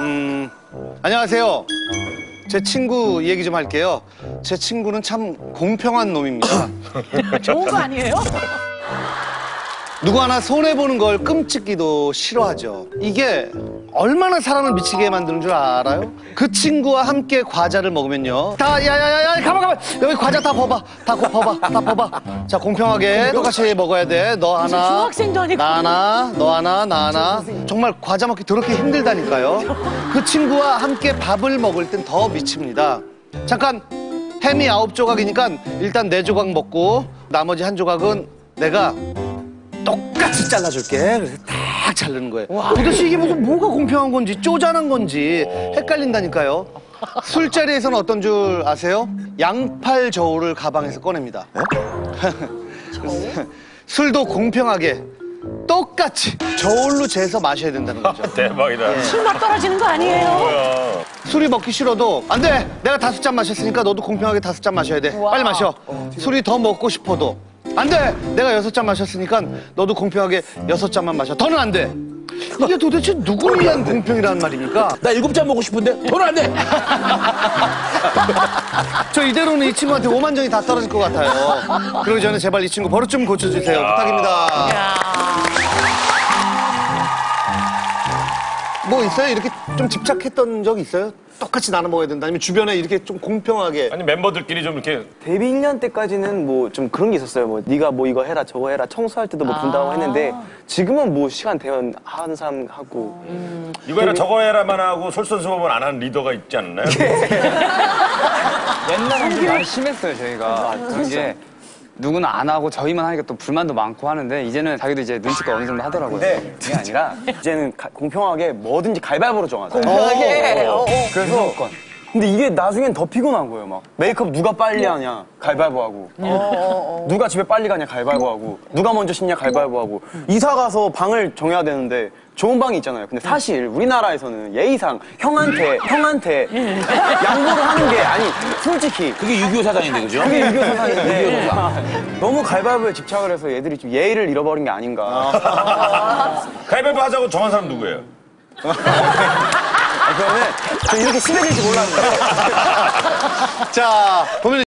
음, 안녕하세요. 제 친구 얘기 좀 할게요. 제 친구는 참 공평한 놈입니다. 좋은 거 아니에요? 누구 하나 손해보는 걸 끔찍기도 싫어하죠. 이게 얼마나 사람을 미치게 만드는 줄 알아요? 그 친구와 함께 과자를 먹으면요. 다, 야 야 야 야, 가만, 가만. 여기 과자 다 퍼봐. 다 고- 퍼봐. 다 퍼봐. 자, 공평하게 똑같이 먹어야 돼. 너 하나. 중학생도 아니고. 나 하나, 너 하나, 나 하나. 정말 과자 먹기 더럽게 힘들다니까요. 그 친구와 함께 밥을 먹을 땐 더 미칩니다. 잠깐, 햄이 아홉 조각이니까 일단 네 조각 먹고 나머지 한 조각은 내가 똑같이 잘라줄게. 그래서 딱 자르는 거예요. 도대체 이게 무슨 뭐가 공평한 건지 쪼잔한 건지 헷갈린다니까요. 술자리에서는 어떤 줄 아세요? 양팔 저울을 가방에서 꺼냅니다. 그래서 술도 공평하게 똑같이 저울로 재서 마셔야 된다는 거죠. 대박이다. 술맛 떨어지는 거 아니에요? 술이 먹기 싫어도 안 돼. 내가 다섯 잔 마셨으니까 너도 공평하게 다섯 잔 마셔야 돼. 빨리 마셔. 술이 더 먹고 싶어도 안 돼. 내가 여섯 잔 마셨으니까 너도 공평하게 여섯 잔만 마셔. 더는 안 돼. 이게 도대체 누구를 위한 공평이라는 말입니까? 나 일곱 잔 먹고 싶은데 돈안 돼. 저 이대로는 이 친구한테 오만정이 다 떨어질 것 같아요. 그러기 전에 제발 이 친구 버릇 좀 고쳐주세요. 부탁입니다. 뭐 있어요? 이렇게 좀 집착했던 적 있어요? 똑같이 나눠 먹어야 된다. 아니면 주변에 이렇게 좀 공평하게. 아니 멤버들끼리 좀 이렇게 데뷔 1년 때까지는 뭐 좀 그런 게 있었어요. 뭐 네가 뭐 이거 해라 저거 해라 청소할 때도 뭐 분담하고 했는데 지금은 뭐 시간 되면 하는 사람 하고 이거 해라 저거 해라만 하고 솔선수범을 안 하는 리더가 있지 않나요? 옛날에는 좀 많이 심했어요 저희가 그런 게 누구는 안 하고 저희만 하니까 또 불만도 많고 하는데 이제는 자기도 이제 눈치가 어느 정도 하더라고요 근데 그게 아니라 이제는 가- 공평하게 뭐든지 가위바위보로 정하자. 공평하게. 어, 어. 그래서 근데 이게 나중엔 더 피곤한 거예요. 막. 메이크업 누가 빨리 하냐? 가위바위보 하고 누가 집에 빨리 가냐? 가위바위보 하고. 누가 먼저 씻냐? 가위바위보 하고. 이사 가서 방을 정해야 되는데 좋은 방이 있잖아요. 근데 사실 우리나라에서는 예의상 형한테 형한테 양보를 하는 게 아니 솔직히. 그게 6.25 사장인데 그죠? 그게 유교 사상인데. 너무 가위바위보에 집착을 해서 얘들이 좀 예의를 잃어버린 게 아닌가. 가위바위보 하자고 정한 사람 누구예요? 이렇게 심해질지 몰랐는데. 자, 보면